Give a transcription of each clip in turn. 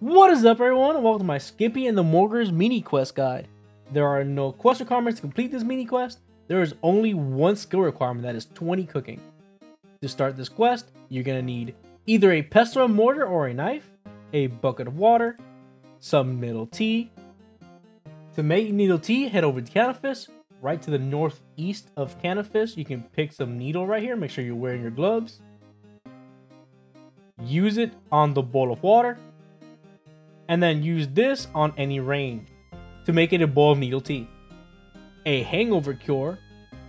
What is up everyone and welcome to my Skippy and the Mogres mini quest guide. There are no quest requirements to complete this mini quest. There is only one skill requirement that is 20 cooking. To start this quest, you're going to need either a pestle and mortar or a knife, a bucket of water, some nettle tea. To make nettle tea, head over to Canifis, right to the northeast of Canifis. You can pick some nettle right here, make sure you're wearing your gloves. Use it on the bowl of water, and then use this on any range to make it a bowl of nettle tea. A hangover cure.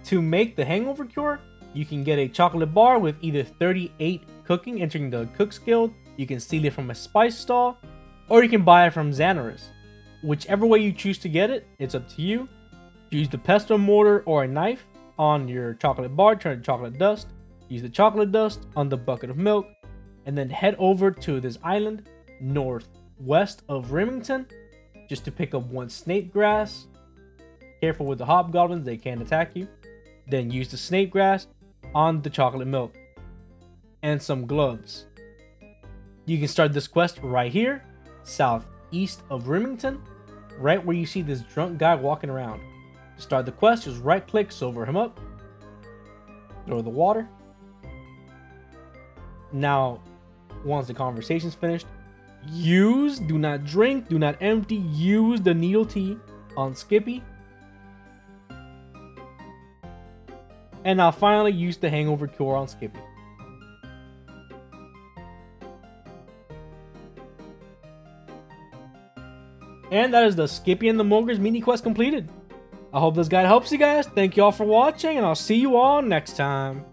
To make the hangover cure, you can get a chocolate bar with either 38 cooking entering the Cook's Guild, you can steal it from a spice stall, or you can buy it from Zanaris. Whichever way you choose to get it, it's up to you. Use the pestle mortar or a knife on your chocolate bar, turn it chocolate dust. Use the chocolate dust on the bucket of milk, and then head over to this island northwest of Rimmington just to pick up one snape grass. Careful with the hobgoblins, they can attack you. Then use the snape grass on the chocolate milk and some gloves. You can start this quest right here, southeast of Rimmington, right where you see this drunk guy walking around. To start the quest, just right click, silver him up, throw the water. Now, once the conversation's finished, use, do not drink, do not empty, use the nettle tea on Skippy. And now finally use the hangover cure on Skippy. And that is the Skippy and the Mogres mini quest completed. I hope this guide helps you guys. Thank you all for watching, and I'll see you all next time.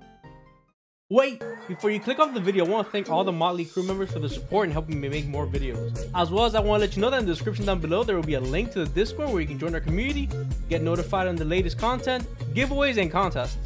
Wait! Before you click off the video, I want to thank all the Motley crew members for the support and helping me make more videos. As well as I want to let you know that in the description down below, there will be a link to the Discord where you can join our community, get notified on the latest content, giveaways, and contests.